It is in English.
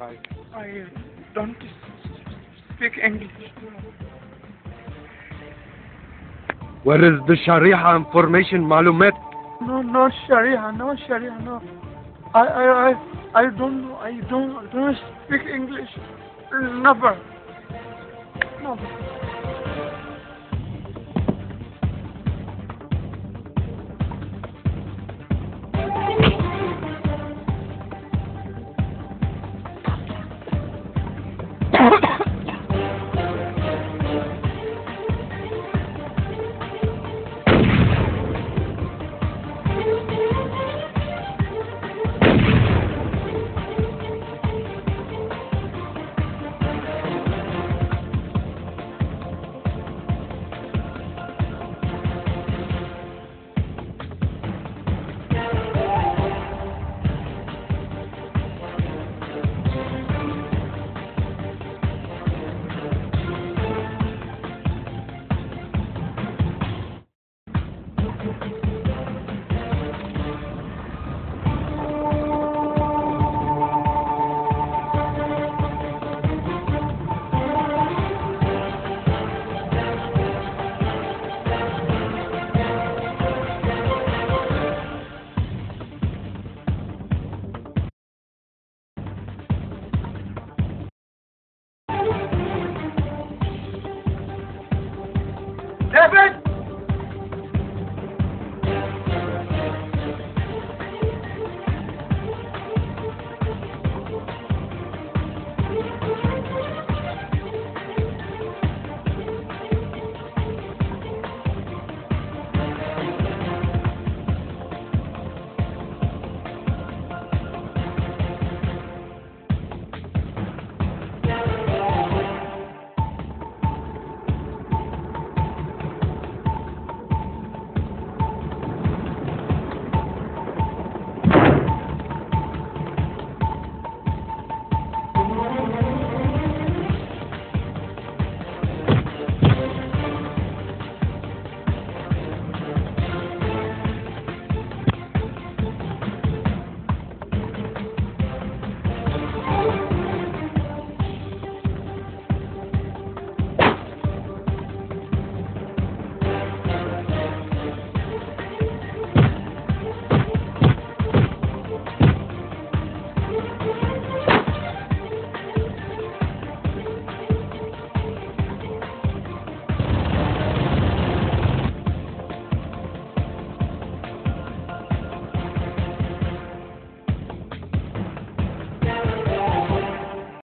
Like I don't speak English. Where is the Sharia information, Malumet? No, no Sharia, no Sharia, no. I, I, I, I don't, I don't, I don't speak English. Never. Never. David!